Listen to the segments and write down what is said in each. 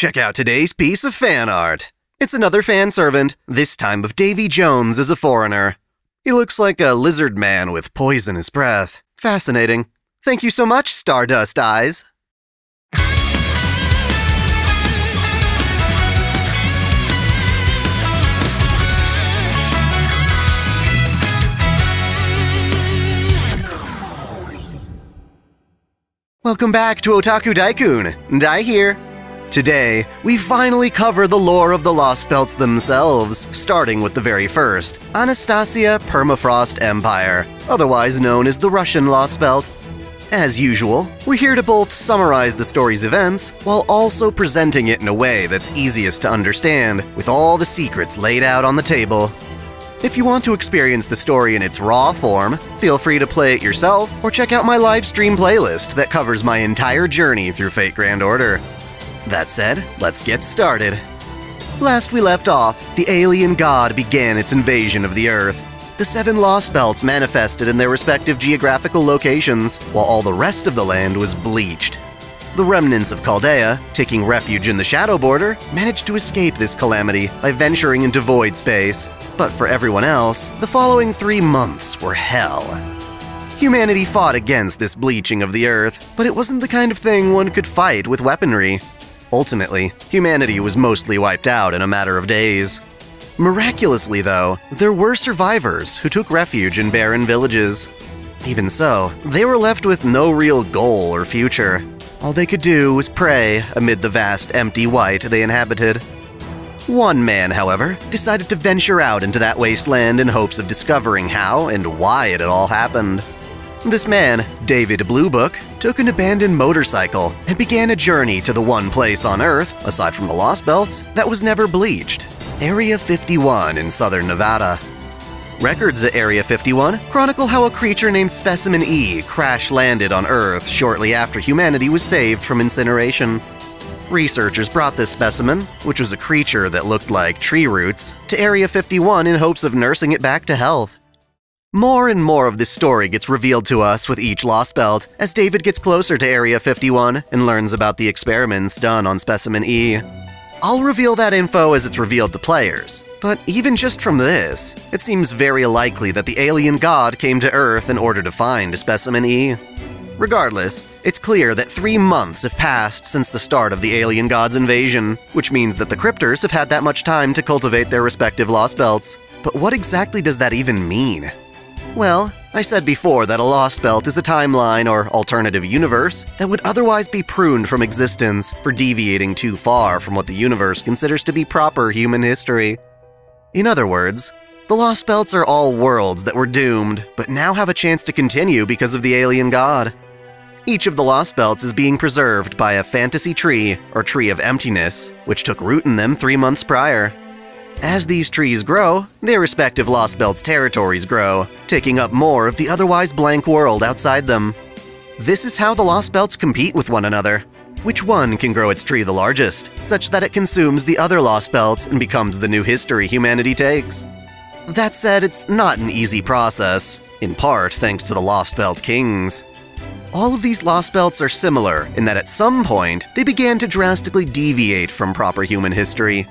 Check out today's piece of fan art. It's another fan servant, this time of Davy Jones as a foreigner. He looks like a lizard man with poisonous breath. Fascinating. Thank you so much, Stardust Eyes. Welcome back to Otaku Daikun. Dai here. Today, we finally cover the lore of the Lost Belts themselves, starting with the very first Anastasia Permafrost Empire, otherwise known as the Russian Lost Belt. As usual, we're here to both summarize the story's events while also presenting it in a way that's easiest to understand, with all the secrets laid out on the table. If you want to experience the story in its raw form, feel free to play it yourself or check out my live stream playlist that covers my entire journey through Fate Grand Order. That said, let's get started. Last we left off, the alien god began its invasion of the Earth. The seven Lost Belts manifested in their respective geographical locations, while all the rest of the land was bleached. The remnants of Chaldea, taking refuge in the Shadow Border, managed to escape this calamity by venturing into void space. But for everyone else, the following three months were hell. Humanity fought against this bleaching of the Earth, but it wasn't the kind of thing one could fight with weaponry. Ultimately, humanity was mostly wiped out in a matter of days. Miraculously, though, there were survivors who took refuge in barren villages. Even so, they were left with no real goal or future. All they could do was pray amid the vast empty white they inhabited. One man, however, decided to venture out into that wasteland in hopes of discovering how and why it had all happened. This man, David Bluebook, took an abandoned motorcycle and began a journey to the one place on Earth, aside from the Lost Belts, that was never bleached Area 51 in southern Nevada. Records at Area 51 chronicle how a creature named Specimen E crash landed on Earth shortly after humanity was saved from incineration. Researchers brought this specimen, which was a creature that looked like tree roots, to Area 51 in hopes of nursing it back to health. More and more of this story gets revealed to us with each Lost Belt as David gets closer to Area 51 and learns about the experiments done on Specimen E. I'll reveal that info as it's revealed to players, but even just from this, it seems very likely that the alien god came to Earth in order to find Specimen E. Regardless, it's clear that three months have passed since the start of the alien god's invasion, which means that the cryptors have had that much time to cultivate their respective Lost Belts. But what exactly does that even mean? Well, I said before that a Lost Belt is a timeline or alternative universe that would otherwise be pruned from existence for deviating too far from what the universe considers to be proper human history. In other words, the Lost Belts are all worlds that were doomed, but now have a chance to continue because of the alien god. Each of the Lost Belts is being preserved by a fantasy tree, or tree of emptiness, which took root in them three months prior. As these trees grow, their respective Lost Belts territories grow, taking up more of the otherwise blank world outside them. This is how the Lost Belts compete with one another. Which one can grow its tree the largest, such that it consumes the other Lost Belts and becomes the new history humanity takes? That said, it's not an easy process, in part thanks to the Lost Belt Kings. All of these Lost Belts are similar in that at some point they began to drastically deviate from proper human history.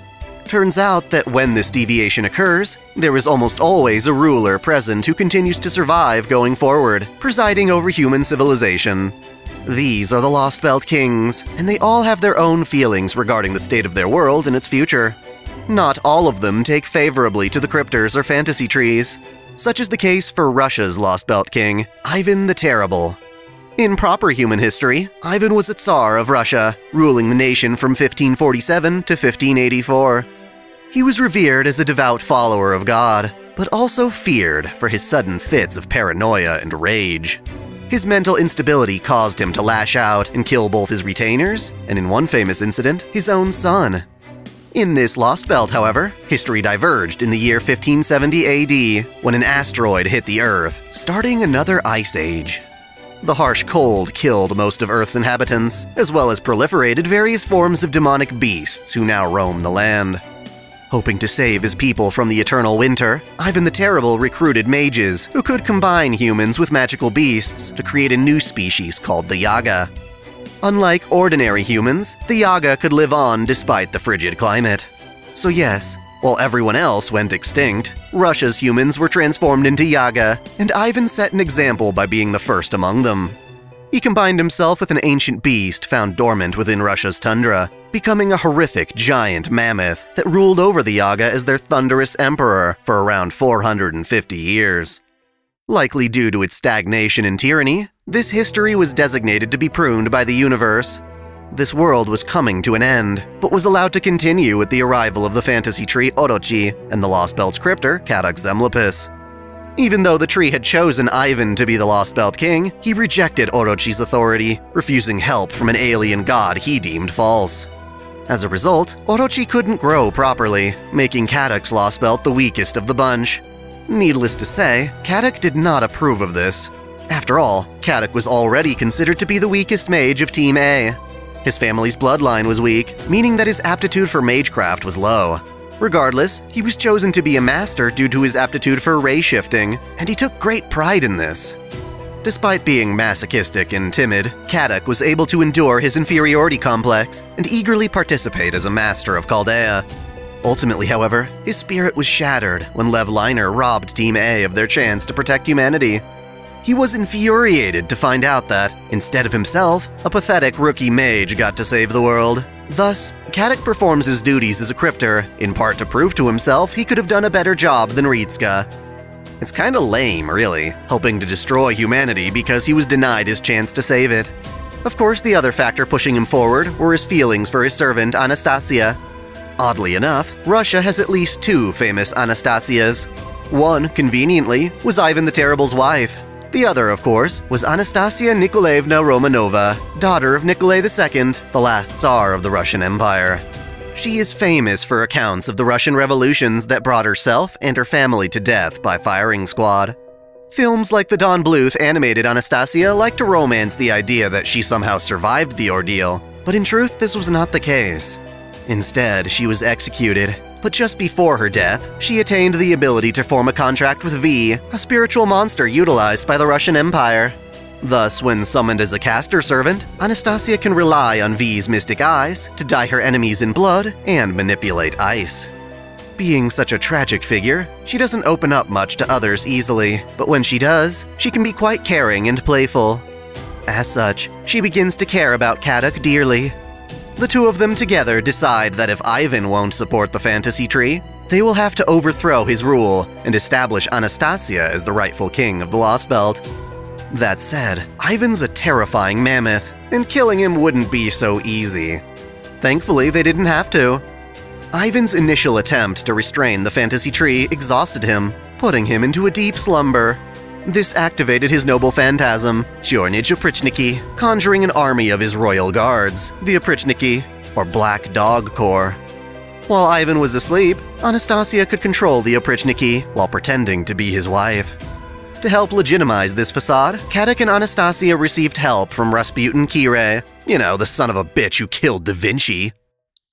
Turns out that when this deviation occurs, there is almost always a ruler present who continues to survive going forward, presiding over human civilization. These are the Lost Belt Kings, and they all have their own feelings regarding the state of their world and its future. Not all of them take favorably to the cryptors or fantasy trees. Such is the case for Russia's Lost Belt King, Ivan the Terrible. In proper human history, Ivan was a Tsar of Russia, ruling the nation from 1547 to 1584. He was revered as a devout follower of God, but also feared for his sudden fits of paranoia and rage. His mental instability caused him to lash out and kill both his retainers, and in one famous incident, his own son. In this Lost Belt, however, history diverged in the year 1570 AD when an asteroid hit the Earth, starting another ice age. The harsh cold killed most of Earth's inhabitants, as well as proliferated various forms of demonic beasts who now roam the land. Hoping to save his people from the eternal winter, Ivan the Terrible recruited mages who could combine humans with magical beasts to create a new species called the Yaga. Unlike ordinary humans, the Yaga could live on despite the frigid climate. So, yes, while everyone else went extinct, Russia's humans were transformed into Yaga, and Ivan set an example by being the first among them. He combined himself with an ancient beast found dormant within Russia's tundra, becoming a horrific giant mammoth that ruled over the Yaga as their thunderous emperor for around 450 years. Likely due to its stagnation and tyranny, this history was designated to be pruned by the universe. This world was coming to an end, but was allowed to continue with the arrival of the fantasy tree Orochi and the Lost Belt's cryptor, Kadoc Zemlupus. Even though the tree had chosen Ivan to be the Lost Belt King, he rejected Orochi's authority, refusing help from an alien god he deemed false. As a result, Orochi couldn't grow properly, making Kadoc's Lost Belt the weakest of the bunch. Needless to say, Kadoc did not approve of this. After all, Kadoc was already considered to be the weakest mage of Team A. His family's bloodline was weak, meaning that his aptitude for magecraft was low. Regardless, he was chosen to be a master due to his aptitude for ray shifting, and he took great pride in this. Despite being masochistic and timid, Kadoc was able to endure his inferiority complex and eagerly participate as a master of Chaldea. Ultimately, however, his spirit was shattered when Lev Lainur robbed Team A of their chance to protect humanity. He was infuriated to find out that, instead of himself, a pathetic rookie mage got to save the world. Thus, Kadoc performs his duties as a cryptor, in part to prove to himself he could have done a better job than Ritsuka. It's kinda lame, really, hoping to destroy humanity because he was denied his chance to save it. Of course, the other factor pushing him forward were his feelings for his servant Anastasia, Oddly enough, Russia has at least two famous Anastasias. One, conveniently, was Ivan the Terrible's wife. The other, of course, was Anastasia Nikolaevna Romanova, daughter of Nikolai II, the last Tsar of the Russian Empire. She is famous for accounts of the Russian revolutions that brought herself and her family to death by firing squad. Films like the Don Bluth animated Anastasia like to romance the idea that she somehow survived the ordeal, but in truth, this was not the case. Instead, she was executed. But just before her death, she attained the ability to form a contract with Viy, a spiritual monster utilized by the Russian Empire. Thus, when summoned as a caster servant, Anastasia can rely on Viy's mystic eyes to dye her enemies in blood and manipulate ice. Being such a tragic figure, she doesn't open up much to others easily, but when she does, she can be quite caring and playful. As such, she begins to care about Kadoc dearly, the two of them together decide that if Ivan won't support the fantasy tree, they will have to overthrow his rule and establish Anastasia as the rightful king of the Lost Belt. That said, Ivan's a terrifying mammoth, and killing him wouldn't be so easy. Thankfully, they didn't have to. Ivan's initial attempt to restrain the fantasy tree exhausted him, putting him into a deep slumber this activated his noble phantasm, Chornij Oprichniki, conjuring an army of his royal guards, the Oprichniki, or Black Dog Corps. While Ivan was asleep, Anastasia could control the Oprichniki while pretending to be his wife. To help legitimize this facade, Kadoc and Anastasia received help from Rasputin Kirei, you know, the son of a bitch who killed Da Vinci.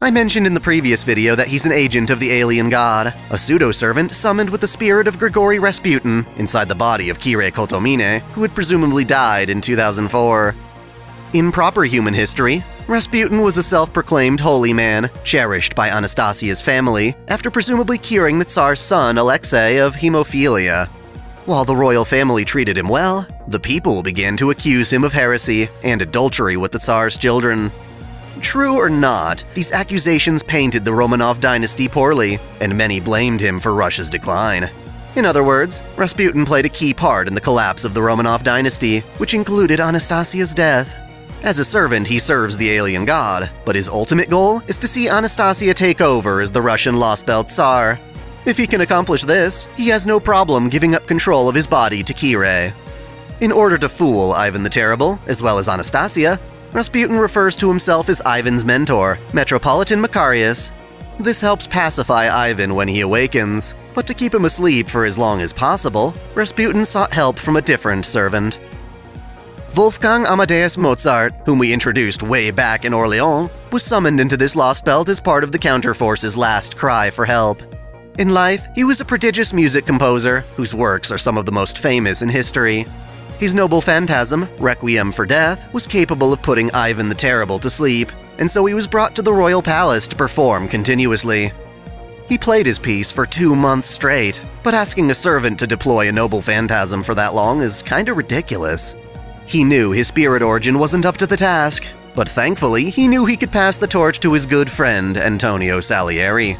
I mentioned in the previous video that he's an agent of the alien god, a pseudo-servant summoned with the spirit of Grigory Rasputin inside the body of Kirei Kotomine, who had presumably died in 2004. In proper human history, Rasputin was a self-proclaimed holy man, cherished by Anastasia's family after presumably curing the Tsar's son Alexei of hemophilia. While the royal family treated him well, the people began to accuse him of heresy and adultery with the Tsar's children. True or not, these accusations painted the Romanov dynasty poorly, and many blamed him for Russia's decline. In other words, Rasputin played a key part in the collapse of the Romanov dynasty, which included Anastasia's death. As a servant, he serves the alien god, but his ultimate goal is to see Anastasia take over as the Russian Lost Belt Tsar. If he can accomplish this, he has no problem giving up control of his body to Kirei. In order to fool Ivan the Terrible, as well as Anastasia, Rasputin refers to himself as Ivan's mentor, Metropolitan Macarius. This helps pacify Ivan when he awakens, but to keep him asleep for as long as possible, Rasputin sought help from a different servant. Wolfgang Amadeus Mozart, whom we introduced way back in Orleans, was summoned into this lost belt as part of the counterforce's last cry for help. In life, he was a prodigious music composer, whose works are some of the most famous in history. His noble phantasm, Requiem for Death, was capable of putting Ivan the Terrible to sleep, and so he was brought to the royal palace to perform continuously. He played his piece for two months straight, but asking a servant to deploy a noble phantasm for that long is kinda ridiculous. He knew his spirit origin wasn't up to the task, but thankfully he knew he could pass the torch to his good friend Antonio Salieri.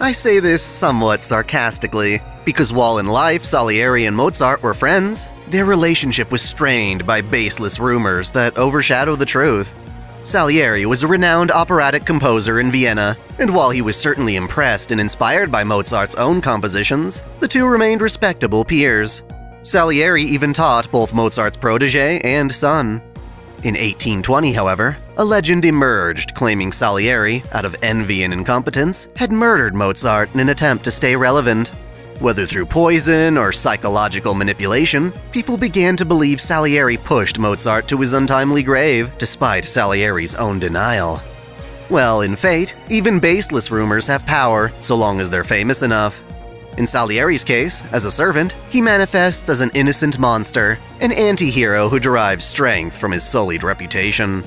I say this somewhat sarcastically, because while in life Salieri and Mozart were friends, their relationship was strained by baseless rumors that overshadow the truth. Salieri was a renowned operatic composer in Vienna, and while he was certainly impressed and inspired by Mozart's own compositions, the two remained respectable peers. Salieri even taught both Mozart's protege and son. In 1820, however, a legend emerged claiming Salieri, out of envy and incompetence, had murdered Mozart in an attempt to stay relevant. Whether through poison or psychological manipulation, people began to believe Salieri pushed Mozart to his untimely grave, despite Salieri's own denial. Well, in fate, even baseless rumors have power so long as they're famous enough. In Salieri's case, as a servant, he manifests as an innocent monster, an anti hero who derives strength from his sullied reputation.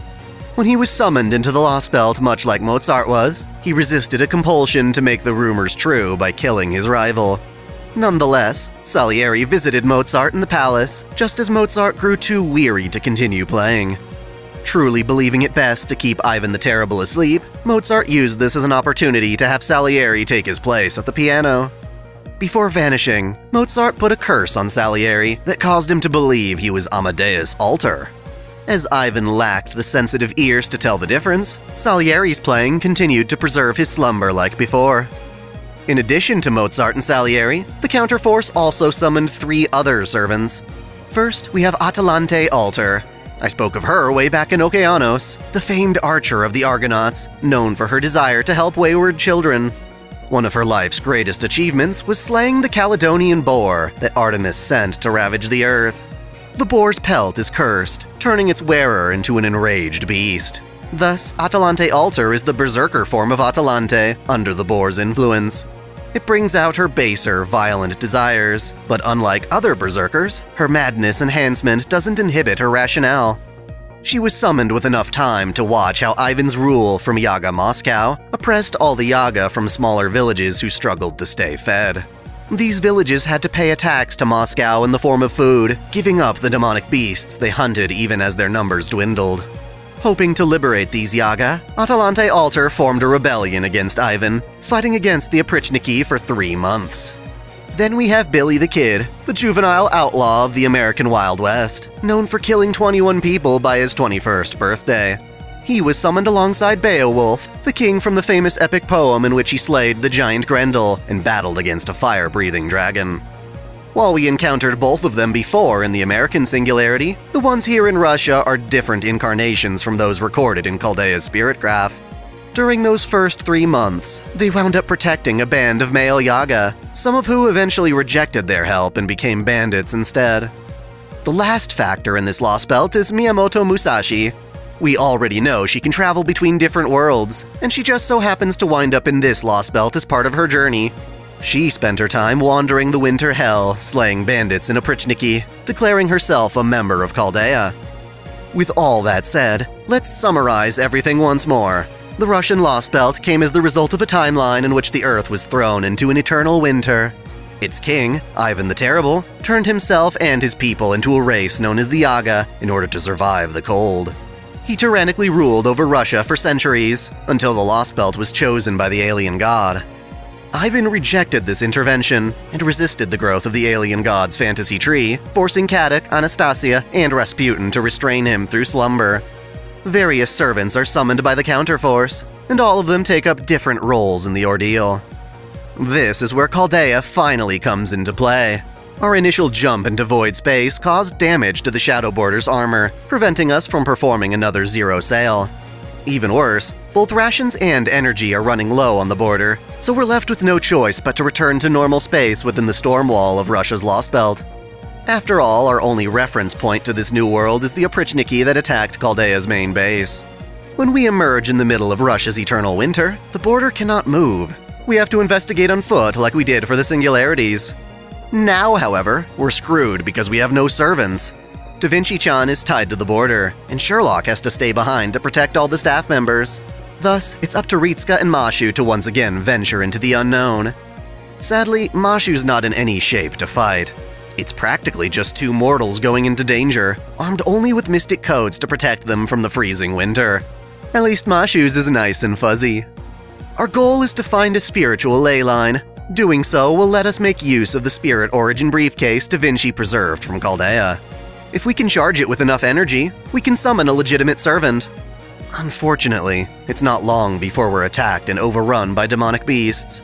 When he was summoned into the Lost Belt, much like Mozart was, he resisted a compulsion to make the rumors true by killing his rival, Nonetheless, Salieri visited Mozart in the palace, just as Mozart grew too weary to continue playing. Truly believing it best to keep Ivan the Terrible asleep, Mozart used this as an opportunity to have Salieri take his place at the piano. Before vanishing, Mozart put a curse on Salieri that caused him to believe he was Amadeus Alter. As Ivan lacked the sensitive ears to tell the difference, Salieri's playing continued to preserve his slumber like before. In addition to Mozart and Salieri, the counterforce also summoned three other servants. First, we have Atalante Alter. I spoke of her way back in Okeanos, the famed archer of the Argonauts, known for her desire to help wayward children. One of her life's greatest achievements was slaying the Caledonian boar that Artemis sent to ravage the earth. The boar's pelt is cursed, turning its wearer into an enraged beast. Thus, Atalante Alter is the berserker form of Atalante, under the boar's influence. It brings out her baser, violent desires, but unlike other berserkers, her madness enhancement doesn't inhibit her rationale. She was summoned with enough time to watch how Ivan's rule from Yaga Moscow oppressed all the Yaga from smaller villages who struggled to stay fed. These villages had to pay a tax to Moscow in the form of food, giving up the demonic beasts they hunted even as their numbers dwindled. Hoping to liberate these Yaga, Atalante Alter formed a rebellion against Ivan, fighting against the Oprichniki for three months. Then we have Billy the Kid, the juvenile outlaw of the American Wild West, known for killing 21 people by his 21st birthday. He was summoned alongside Beowulf, the king from the famous epic poem in which he slayed the giant Grendel and battled against a fire breathing dragon. While we encountered both of them before in the American singularity, the ones here in Russia are different incarnations from those recorded in Chaldea's spirit graph. During those first three months, they wound up protecting a band of male Yaga, some of who eventually rejected their help and became bandits instead. The last factor in this lost belt is Miyamoto Musashi. We already know she can travel between different worlds, and she just so happens to wind up in this lost belt as part of her journey, she spent her time wandering the winter hell, slaying bandits in Oprichniki, declaring herself a member of Chaldea. With all that said, let's summarize everything once more. The Russian Lost Belt came as the result of a timeline in which the Earth was thrown into an eternal winter. Its king, Ivan the Terrible, turned himself and his people into a race known as the Yaga in order to survive the cold. He tyrannically ruled over Russia for centuries, until the Lost Belt was chosen by the alien god, Ivan rejected this intervention and resisted the growth of the alien god's fantasy tree, forcing Kadoc, Anastasia, and Rasputin to restrain him through slumber. Various servants are summoned by the counterforce, and all of them take up different roles in the ordeal. This is where Chaldea finally comes into play. Our initial jump into void space caused damage to the Shadow Border's armor, preventing us from performing another zero sail. Even worse, both rations and energy are running low on the border, so we're left with no choice but to return to normal space within the storm wall of Russia's Lost Belt. After all, our only reference point to this new world is the Oprichniki that attacked Chaldea's main base. When we emerge in the middle of Russia's eternal winter, the border cannot move. We have to investigate on foot like we did for the Singularities. Now, however, we're screwed because we have no servants. Da Vinci Chan is tied to the border, and Sherlock has to stay behind to protect all the staff members. Thus, it's up to Ritsuka and Mashu to once again venture into the unknown. Sadly, Mashu's not in any shape to fight. It's practically just two mortals going into danger, armed only with mystic codes to protect them from the freezing winter. At least Mashu's is nice and fuzzy. Our goal is to find a spiritual ley line. Doing so will let us make use of the spirit origin briefcase Da Vinci preserved from Chaldea. If we can charge it with enough energy, we can summon a legitimate servant. Unfortunately, it's not long before we're attacked and overrun by demonic beasts.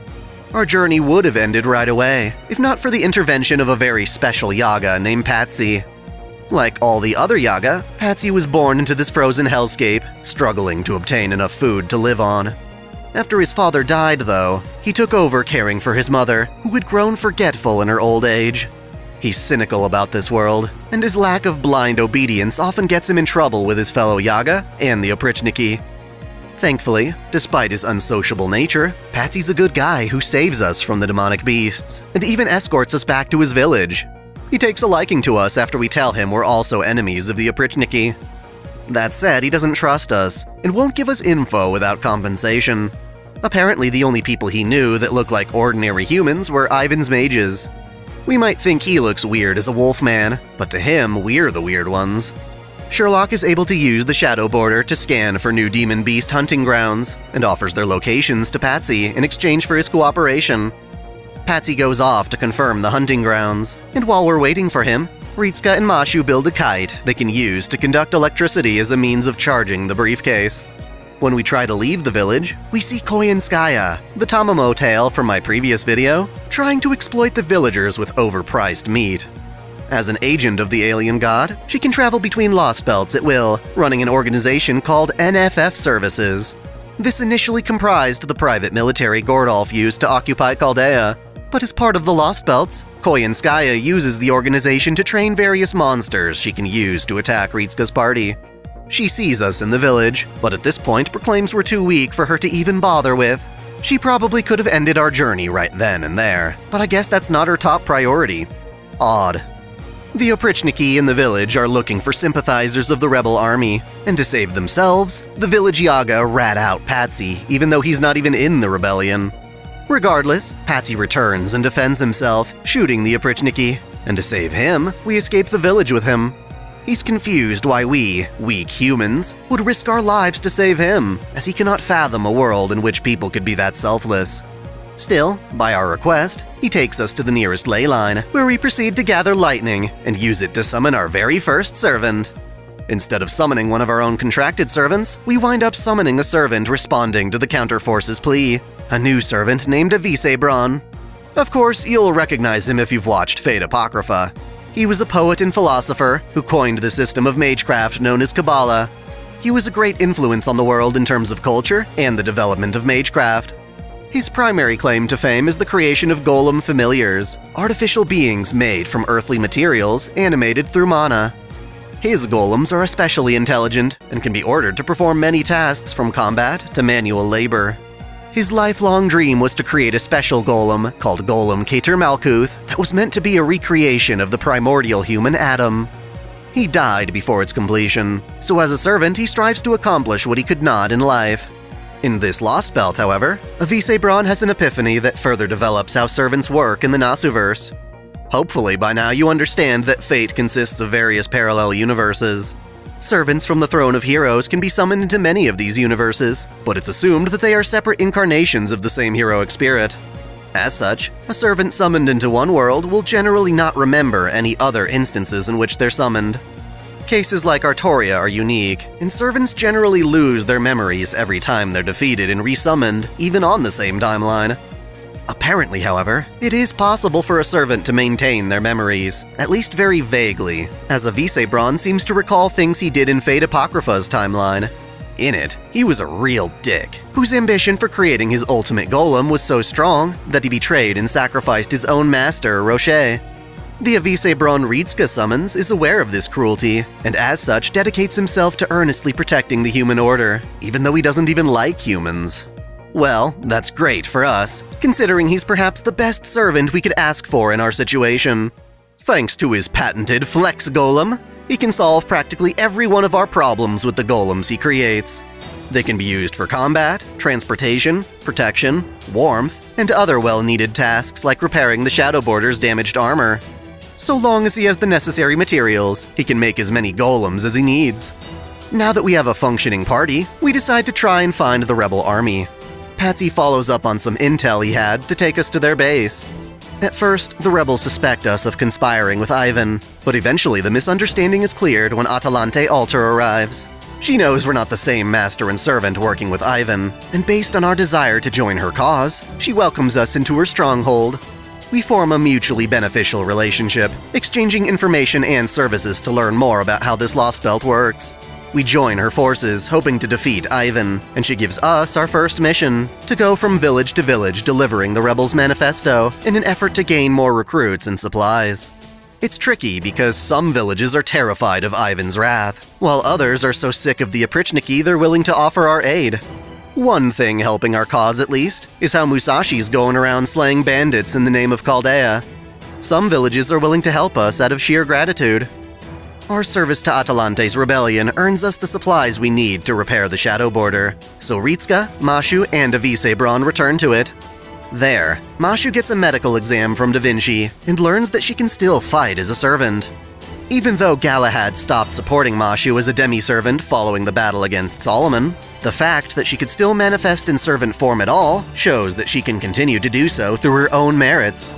Our journey would have ended right away, if not for the intervention of a very special Yaga named Patxi. Like all the other Yaga, Patxi was born into this frozen hellscape, struggling to obtain enough food to live on. After his father died, though, he took over caring for his mother, who had grown forgetful in her old age. He's cynical about this world, and his lack of blind obedience often gets him in trouble with his fellow Yaga and the Oprichniki. Thankfully, despite his unsociable nature, Patxi's a good guy who saves us from the demonic beasts, and even escorts us back to his village. He takes a liking to us after we tell him we're also enemies of the Oprichniki. That said, he doesn't trust us, and won't give us info without compensation. Apparently, the only people he knew that looked like ordinary humans were Ivan's mages, we might think he looks weird as a wolfman, but to him, we're the weird ones. Sherlock is able to use the Shadow Border to scan for new demon beast hunting grounds, and offers their locations to Patxi in exchange for his cooperation. Patxi goes off to confirm the hunting grounds, and while we're waiting for him, Ritsuka and Mashu build a kite they can use to conduct electricity as a means of charging the briefcase. When we try to leave the village, we see Koyanskaya, the Tamamo tale from my previous video, trying to exploit the villagers with overpriced meat. As an agent of the alien god, she can travel between Lost Belts at will, running an organization called NFF Services. This initially comprised the private military Gordolf used to occupy Chaldea, but as part of the Lost Belts, Koyanskaya uses the organization to train various monsters she can use to attack Ritsuka's party. She sees us in the village, but at this point proclaims we're too weak for her to even bother with. She probably could have ended our journey right then and there, but I guess that's not her top priority. Odd. The Oprichniki in the village are looking for sympathizers of the rebel army, and to save themselves, the village Yaga rat out Patxi, even though he's not even in the rebellion. Regardless, Patxi returns and defends himself, shooting the Oprichniki, and to save him, we escape the village with him. He's confused why we, weak humans, would risk our lives to save him, as he cannot fathom a world in which people could be that selfless. Still, by our request, he takes us to the nearest ley line, where we proceed to gather lightning and use it to summon our very first servant. Instead of summoning one of our own contracted servants, we wind up summoning a servant responding to the counterforce's plea, a new servant named Avicebron. Of course, you'll recognize him if you've watched Fate Apocrypha. He was a poet and philosopher who coined the system of magecraft known as Kabbalah. He was a great influence on the world in terms of culture and the development of magecraft. His primary claim to fame is the creation of golem familiars, artificial beings made from earthly materials animated through mana. His golems are especially intelligent and can be ordered to perform many tasks from combat to manual labor. His lifelong dream was to create a special golem called Golem Keter Malkuth that was meant to be a recreation of the primordial human Adam. He died before its completion, so as a servant he strives to accomplish what he could not in life. In this Lost Belt, however, Avicebron has an epiphany that further develops how servants work in the Nasuverse. Hopefully by now you understand that Fate consists of various parallel universes. Servants from the Throne of Heroes can be summoned into many of these universes, but it's assumed that they are separate incarnations of the same heroic spirit. As such, a servant summoned into one world will generally not remember any other instances in which they're summoned. Cases like Artoria are unique, and servants generally lose their memories every time they're defeated and resummoned, even on the same timeline. Apparently, however, it is possible for a servant to maintain their memories, at least very vaguely, as Avicebron seems to recall things he did in Fate Apocrypha's timeline. In it, he was a real dick, whose ambition for creating his ultimate golem was so strong that he betrayed and sacrificed his own master, Rocher. The Avicebron Ritsuka summons is aware of this cruelty, and as such dedicates himself to earnestly protecting the human order, even though he doesn't even like humans. Well, that's great for us, considering he's perhaps the best servant we could ask for in our situation. Thanks to his patented Flex Golem, He can solve practically every one of our problems with the golems he creates. They can be used for combat, transportation, protection, warmth, and other well needed tasks like repairing the Shadow Border's damaged armor. So long as he has the necessary materials, he can make as many golems as he needs. Now that we have a functioning party, we decide to try and find the rebel army. Patxi follows up on some intel he had to take us to their base. At first, the rebels suspect us of conspiring with Ivan, but eventually the misunderstanding is cleared when Atalante Alter arrives. She knows we're not the same master and servant working with Ivan, and based on our desire to join her cause, she welcomes us into her stronghold. We form a mutually beneficial relationship, exchanging information and services to learn more about how this Lost Belt works. We join her forces, hoping to defeat Ivan, and she gives us our first mission to go from village to village delivering the Rebels' manifesto in an effort to gain more recruits and supplies. It's tricky because some villages are terrified of Ivan's wrath, while others are so sick of the Oprichniki they're willing to offer our aid. One thing helping our cause, at least, is how Musashi's going around slaying bandits in the name of Chaldea. Some villages are willing to help us out of sheer gratitude. Our service to Atalante's rebellion earns us the supplies we need to repair the Shadow Border, so Ritsuka, Mashu, and Avicebron return to it. There, Mashu gets a medical exam from Da Vinci and learns that she can still fight as a servant. Even though Galahad stopped supporting Mashu as a demi-servant following the battle against Solomon, the fact that she could still manifest in servant form at all shows that she can continue to do so through her own merits.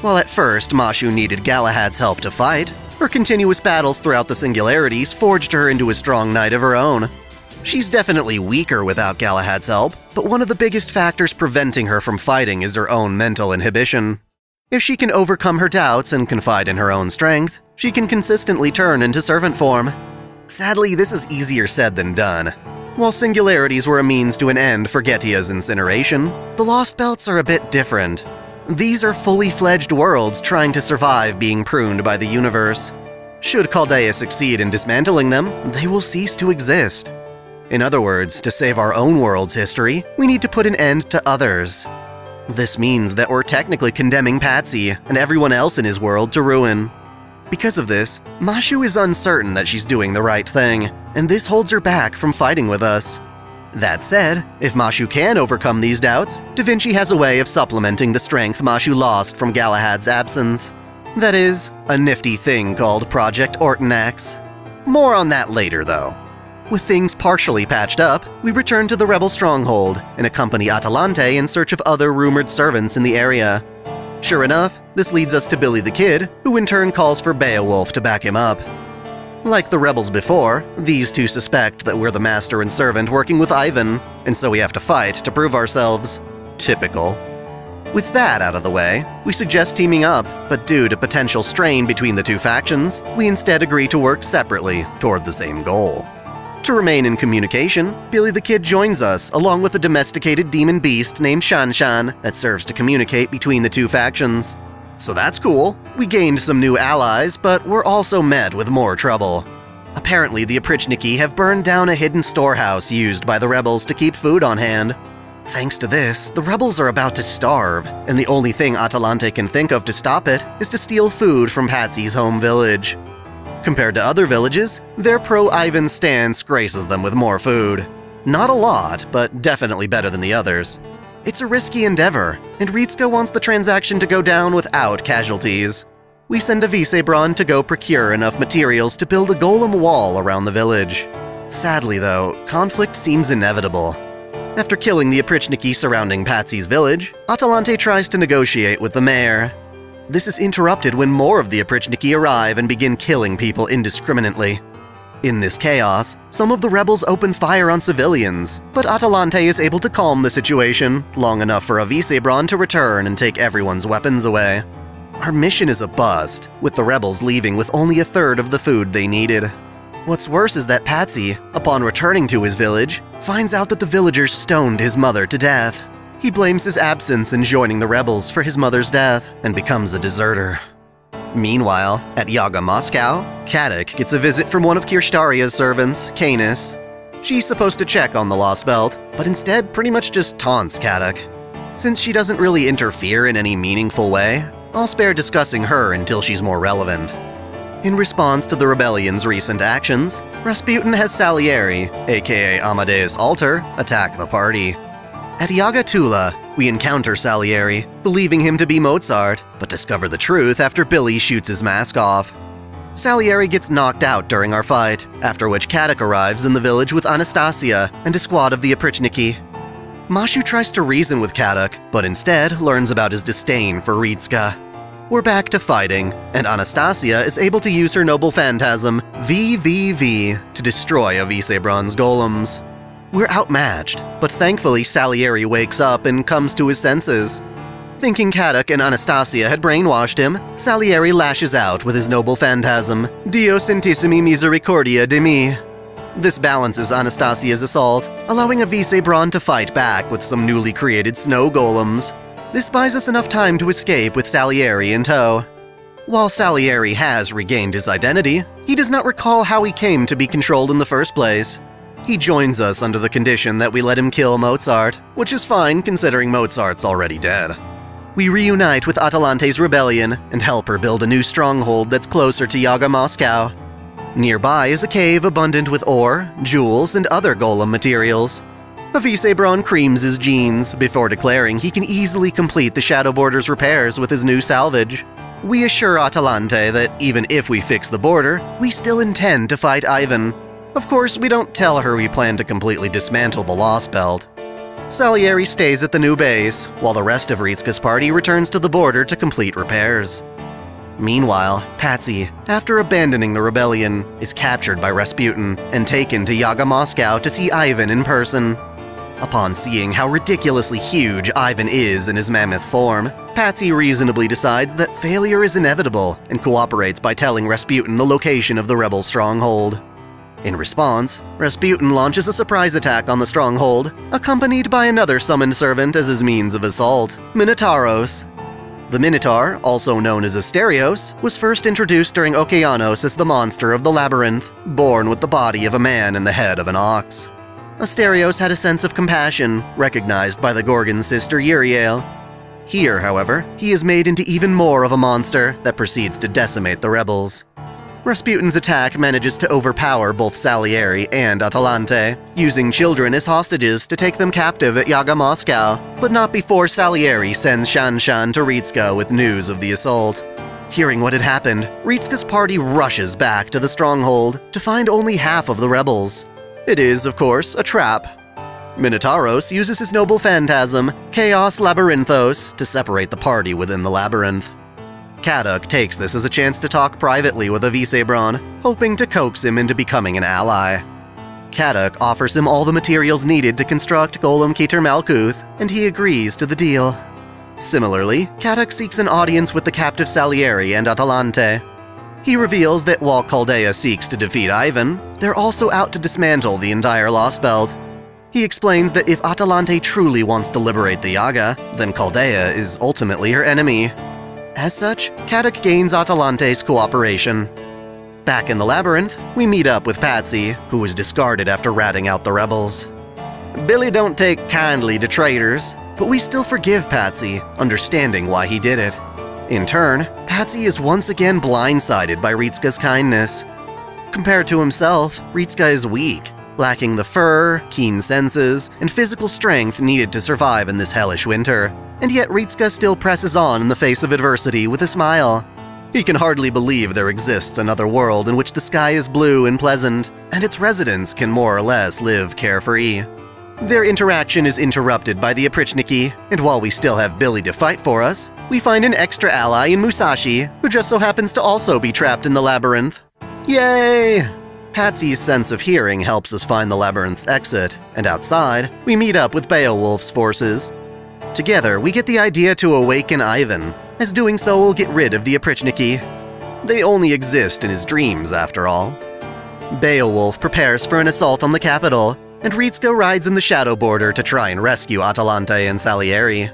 While at first Mashu needed Galahad's help to fight, her continuous battles throughout the Singularities forged her into a strong knight of her own, She's definitely weaker without Galahad's help, but one of the biggest factors preventing her from fighting is her own mental inhibition. If she can overcome her doubts and confide in her own strength, she can consistently turn into servant form. Sadly, this is easier said than done. While singularities were a means to an end for Goetia's incineration, the Lost Belts are a bit different. These are fully fledged worlds trying to survive being pruned by the universe. Should Chaldea succeed in dismantling them, they will cease to exist. In other words, to save our own world's history, we need to put an end to others. This means that we're technically condemning Patxi and everyone else in his world to ruin. Because of this, Mashu is uncertain that she's doing the right thing, and this holds her back from fighting with us. That said, if Mashu can overcome these doubts, Da Vinci has a way of supplementing the strength Mashu lost from Galahad's absence. That is, a nifty thing called Project Ortinax. More on that later, though. With things partially patched up, we return to the rebel stronghold and accompany Atalante in search of other rumored servants in the area. Sure enough, this leads us to Billy the Kid, who in turn calls for Beowulf to back him up. Like the rebels before, these two suspect that we're the master and servant working with Ivan, and so we have to fight to prove ourselves. Typical. With that out of the way, we suggest teaming up, but due to potential strain between the two factions, we instead agree to work separately toward the same goal. To remain in communication, Billy the Kid joins us along with a domesticated demon beast named Shan Shan that serves to communicate between the two factions. So that's cool. We gained some new allies, but we're also met with more trouble. Apparently, the Oprichniki have burned down a hidden storehouse used by the rebels to keep food on hand. Thanks to this, the rebels are about to starve, and the only thing Atalante can think of to stop it is to steal food from Patxi's home village. Compared to other villages, their pro-Ivan stance graces them with more food. Not a lot, but definitely better than the others. It's a risky endeavor, and Ritsuka wants the transaction to go down without casualties. We send Avicebron to go procure enough materials to build a golem wall around the village. Sadly though, conflict seems inevitable. After killing the Oprichniki surrounding Patxi's village, Atalante tries to negotiate with the mayor, this is interrupted when more of the Oprichniki arrive and begin killing people indiscriminately. In this chaos, some of the rebels open fire on civilians, but Atalante is able to calm the situation long enough for Avicebron to return and take everyone's weapons away. Our mission is a bust, with the rebels leaving with only a third of the food they needed. What's worse is that Patxi, upon returning to his village, finds out that the villagers stoned his mother to death. He blames his absence in joining the rebels for his mother's death and becomes a deserter. Meanwhile, at Yaga Moscow, Kadoc gets a visit from one of Kirschtaria's servants, Caenis. She's supposed to check on the Lost Belt, but instead pretty much just taunts Kadoc. Since she doesn't really interfere in any meaningful way, I'll spare discussing her until she's more relevant. In response to the rebellion's recent actions, Rasputin has Salieri, aka Amadeus Alter, attack the party. At Yaga Tula, we encounter Salieri, believing him to be Mozart, but discover the truth after Billy shoots his mask off. Salieri gets knocked out during our fight, after which Kadoc arrives in the village with Anastasia and a squad of the Oprichniki. Mashu tries to reason with Kadoc, but instead learns about his disdain for Ritsuka. We're back to fighting, and Anastasia is able to use her noble phantasm, Viy Viy Viy, to destroy Avicebron's golems. We're outmatched, but thankfully Salieri wakes up and comes to his senses. Thinking Kadoc and Anastasia had brainwashed him, Salieri lashes out with his noble phantasm, Dio Santissimo Misericordia di me. This balances Anastasia's assault, allowing Avicebron to fight back with some newly created snow golems. This buys us enough time to escape with Salieri in tow. While Salieri has regained his identity, he does not recall how he came to be controlled in the first place. He joins us under the condition that we let him kill Mozart, which is fine considering Mozart's already dead. We reunite with Atalante's rebellion and help her build a new stronghold that's closer to Yaga Moscow. Nearby is a cave abundant with ore, jewels, and other golem materials. Avicebron creams his jeans before declaring he can easily complete the Shadow Border's repairs with his new salvage. We assure Atalante that even if we fix the border, we still intend to fight Ivan. Of course, we don't tell her we plan to completely dismantle the Lost Belt. Salieri stays at the new base, while the rest of Ritsuka's party returns to the border to complete repairs. Meanwhile, Patxi, after abandoning the rebellion, is captured by Rasputin and taken to Yaga Moscow to see Ivan in person. Upon seeing how ridiculously huge Ivan is in his mammoth form, Patxi reasonably decides that failure is inevitable and cooperates by telling Rasputin the location of the rebel stronghold. In response, Rasputin launches a surprise attack on the stronghold, accompanied by another summoned servant as his means of assault, Minotauros. The Minotaur, also known as Asterios, was first introduced during Okeanos as the monster of the labyrinth, born with the body of a man and the head of an ox. Asterios had a sense of compassion, recognized by the Gorgon's sister Euryale. Here, however, he is made into even more of a monster that proceeds to decimate the rebels. Rasputin's attack manages to overpower both Salieri and Atalante, using children as hostages to take them captive at Yaga Moscow, but not before Salieri sends Shanshan to Ritsuka with news of the assault. Hearing what had happened, Ritsuka's party rushes back to the stronghold to find only half of the rebels. It is, of course, a trap. Minotauros uses his noble phantasm, Chaos Labyrinthos, to separate the party within the labyrinth. Kadoc takes this as a chance to talk privately with Avicebron, hoping to coax him into becoming an ally. Kadoc offers him all the materials needed to construct Golem Keter Malkuth, and he agrees to the deal. Similarly, Kadoc seeks an audience with the captive Salieri and Atalante. He reveals that while Chaldea seeks to defeat Ivan, they're also out to dismantle the entire Lost Belt. He explains that if Atalante truly wants to liberate the Yaga, then Chaldea is ultimately her enemy, as such, Kadoc gains Atalante's cooperation. Back in the labyrinth, we meet up with Patxi, who was discarded after ratting out the rebels. Billy don't take kindly to traitors, but we still forgive Patxi, understanding why he did it. In turn, Patxi is once again blindsided by Ritsuka's kindness. Compared to himself, Ritsuka is weak, lacking the fur, keen senses, and physical strength needed to survive in this hellish winter. And yet Ritsuka still presses on in the face of adversity with a smile. He can hardly believe there exists another world in which the sky is blue and pleasant, and its residents can more or less live carefree. Their interaction is interrupted by the Oprichniki, and while we still have Billy to fight for us, we find an extra ally in Musashi, who just so happens to also be trapped in the labyrinth. Yay! Patxi's sense of hearing helps us find the labyrinth's exit, and outside, we meet up with Beowulf's forces. Together, we get the idea to awaken Ivan, as doing so will get rid of the Oprichniki. They only exist in his dreams, after all. Beowulf prepares for an assault on the capital, and Ritsuka rides in the Shadow Border to try and rescue Atalante and Salieri.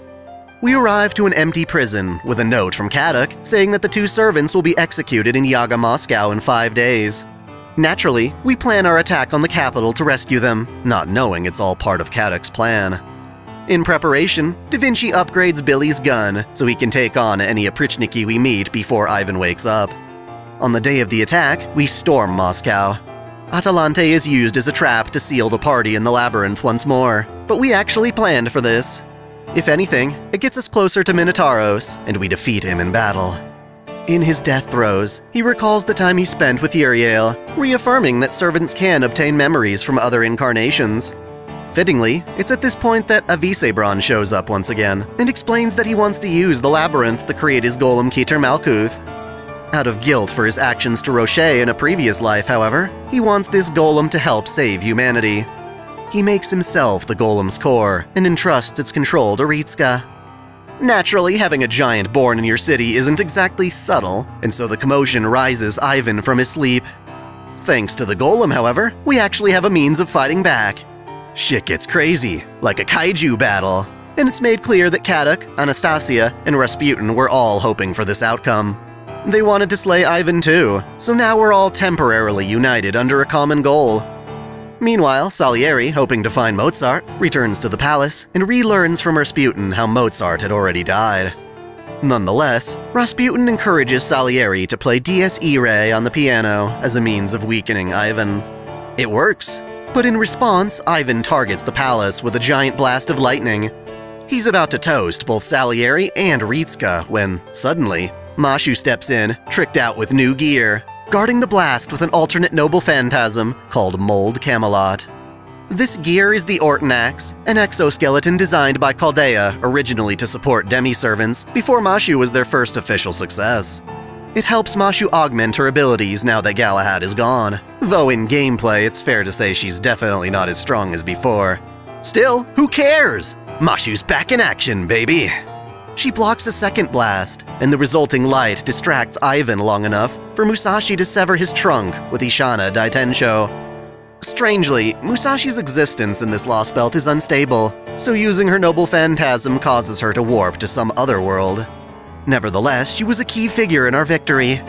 We arrive to an empty prison with a note from Kadoc saying that the two servants will be executed in Yaga Moscow in five days. Naturally, we plan our attack on the capital to rescue them, not knowing it's all part of Kadoc's plan. In preparation, Da Vinci upgrades Billy's gun so he can take on any Oprichniki we meet before Ivan wakes up. On the day of the attack, we storm Moscow. Atalante is used as a trap to seal the party in the labyrinth once more, but we actually planned for this. If anything, it gets us closer to Minotauros, and we defeat him in battle. In his death throes, he recalls the time he spent with Euryale, reaffirming that servants can obtain memories from other incarnations. Fittingly, it's at this point that Avicebron shows up once again, and explains that he wants to use the labyrinth to create his golem Keter Malkuth. Out of guilt for his actions to Roche in a previous life, however, he wants this golem to help save humanity. He makes himself the golem's core and entrusts its control to Ritsuka. Naturally, having a giant born in your city isn't exactly subtle, and so the commotion rises Ivan from his sleep. Thanks to the golem, however, we actually have a means of fighting back. Shit gets crazy, like a kaiju battle, and it's made clear that Kadoc, Anastasia, and Rasputin were all hoping for this outcome. They wanted to slay Ivan too, so now we're all temporarily united under a common goal. Meanwhile, Salieri, hoping to find Mozart, returns to the palace and relearns from Rasputin how Mozart had already died. Nonetheless, Rasputin encourages Salieri to play Dies Irae on the piano as a means of weakening Ivan. It works, but in response, Ivan targets the palace with a giant blast of lightning. He's about to toast both Salieri and Ritsuka when, suddenly, Mashu steps in, tricked out with new gear, guarding the blast with an alternate noble phantasm called Mold Camelot. This gear is the Ortinax, an exoskeleton designed by Chaldea originally to support demi-servants before Mashu was their first official success. It helps Mashu augment her abilities now that Galahad is gone, though in gameplay it's fair to say she's definitely not as strong as before. Still, who cares? Mashu's back in action, baby! She blocks a second blast, and the resulting light distracts Ivan long enough for Musashi to sever his trunk with Ishana Daitensho. Strangely, Musashi's existence in this lost belt is unstable, so using her noble phantasm causes her to warp to some other world. Nevertheless, she was a key figure in our victory.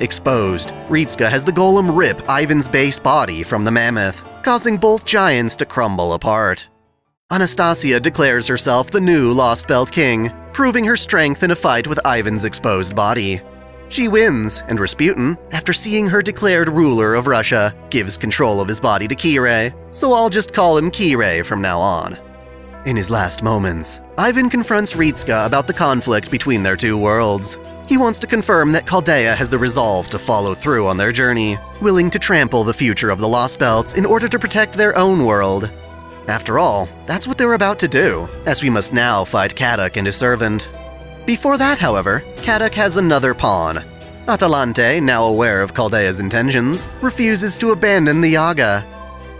Exposed, Ritsuka has the golem rip Ivan's base body from the mammoth, causing both giants to crumble apart. Anastasia declares herself the new Lost Belt King, proving her strength in a fight with Ivan's exposed body. She wins, and Rasputin, after seeing her declared ruler of Russia, gives control of his body to Kirei, so I'll just call him Kirei from now on. In his last moments, Ivan confronts Ritsuka about the conflict between their two worlds. He wants to confirm that Chaldea has the resolve to follow through on their journey, willing to trample the future of the Lost Belts in order to protect their own world, after all, that's what they're about to do, as we must now fight Kadoc and his servant. Before that, however, Kadoc has another pawn. Atalanta, now aware of Chaldea's intentions, refuses to abandon the Yaga.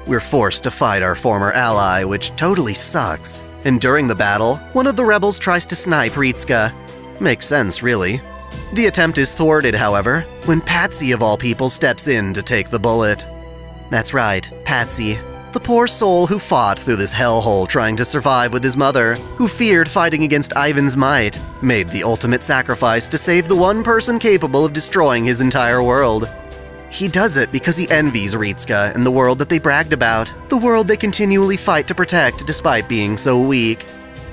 We're forced to fight our former ally, which totally sucks. And during the battle, one of the rebels tries to snipe Ritsuka. Makes sense, really. The attempt is thwarted, however, when Patxi of all people steps in to take the bullet. That's right, Patxi, the poor soul who fought through this hellhole trying to survive with his mother, who feared fighting against Ivan's might, made the ultimate sacrifice to save the one person capable of destroying his entire world. He does it because he envies Ritsuka and the world that they bragged about, the world they continually fight to protect despite being so weak.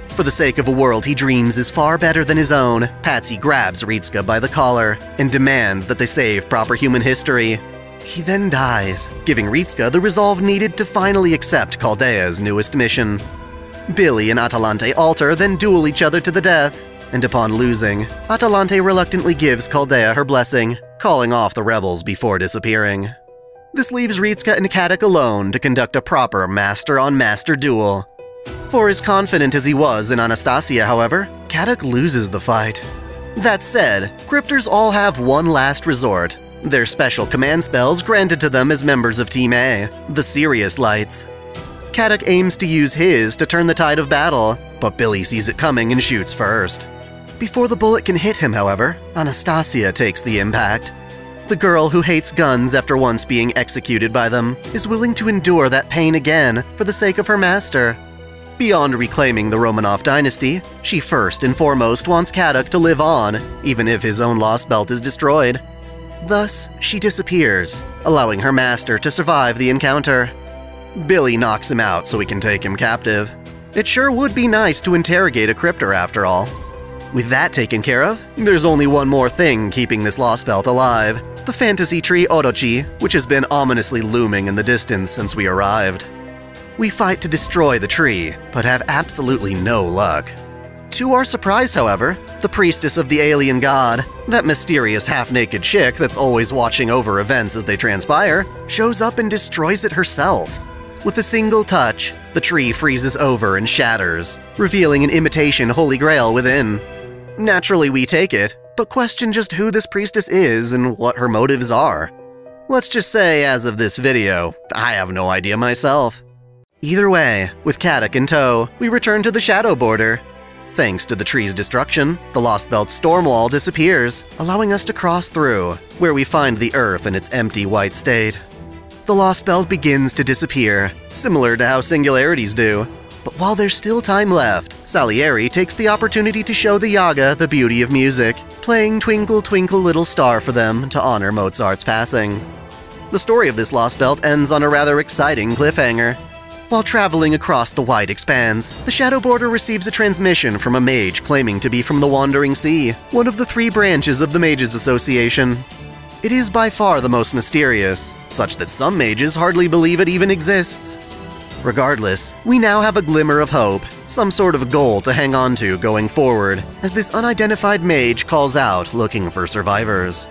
For the sake of a world he dreams is far better than his own, Patxi grabs Ritsuka by the collar and demands that they save proper human history, he then dies, giving Ritsuka the resolve needed to finally accept Chaldea's newest mission. Billy and Atalanta alter, then duel each other to the death, and upon losing, Atalanta reluctantly gives Chaldea her blessing, calling off the rebels before disappearing. This leaves Ritsuka and Kadoc alone to conduct a proper master-on-master -master duel. For as confident as he was in Anastasia, however, Kadoc loses the fight. That said, Cryptors all have one last resort, their special command spells granted to them as members of Team A, the Sirius Lights. Kadoc aims to use his to turn the tide of battle, but Billy sees it coming and shoots first. Before the bullet can hit him, however, Anastasia takes the impact. The girl who hates guns after once being executed by them is willing to endure that pain again for the sake of her master. Beyond reclaiming the Romanov dynasty, she first and foremost wants Kadoc to live on, even if his own lost belt is destroyed. Thus, she disappears, allowing her master to survive the encounter. Billy knocks him out so he can take him captive. It sure would be nice to interrogate a cryptor after all. With that taken care of, there's only one more thing keeping this lost belt alive the fantasy tree Orochi, which has been ominously looming in the distance since we arrived. We fight to destroy the tree, but have absolutely no luck. To our surprise, however, the priestess of the alien god, that mysterious half naked chick that's always watching over events as they transpire, shows up and destroys it herself. With a single touch, the tree freezes over and shatters, revealing an imitation Holy Grail within. Naturally, we take it, but question just who this priestess is and what her motives are. Let's just say, as of this video, I have no idea myself. Either way, with Kadoc in tow, we return to the Shadow Border. Thanks to the tree's destruction, the Lost Belt storm wall disappears, allowing us to cross through, where we find the Earth in its empty white state. The Lost Belt begins to disappear, similar to how singularities do, but while there's still time left, Salieri takes the opportunity to show the Yaga the beauty of music, playing Twinkle Twinkle Little Star for them to honor Mozart's passing. The story of this Lost Belt ends on a rather exciting cliffhanger. While traveling across the wide expanse, the Shadow Border receives a transmission from a mage claiming to be from the Wandering Sea, one of the three branches of the Mages Association. It is by far the most mysterious, such that some mages hardly believe it even exists. Regardless, we now have a glimmer of hope, some sort of goal to hang on to going forward, as this unidentified mage calls out looking for survivors.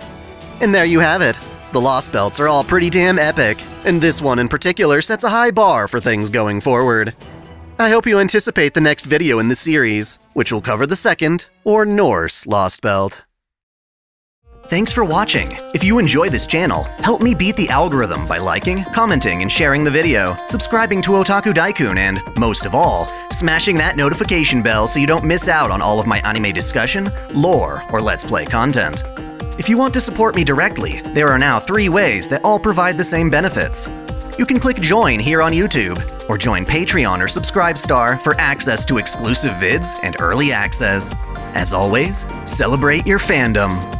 And there you have it. The Lost Belts are all pretty damn epic, and this one in particular sets a high bar for things going forward. I hope you anticipate the next video in the series, which will cover the second, or Norse, Lost Belt. Thanks for watching! If you enjoy this channel, help me beat the algorithm by liking, commenting, and sharing the video, subscribing to Otaku Daikun, and, most of all, smashing that notification bell so you don't miss out on all of my anime discussion, lore, or Let's Play content. If you want to support me directly, there are now three ways that all provide the same benefits. You can click join here on YouTube, or join Patreon or Subscribestar for access to exclusive vids and early access. As always, celebrate your fandom.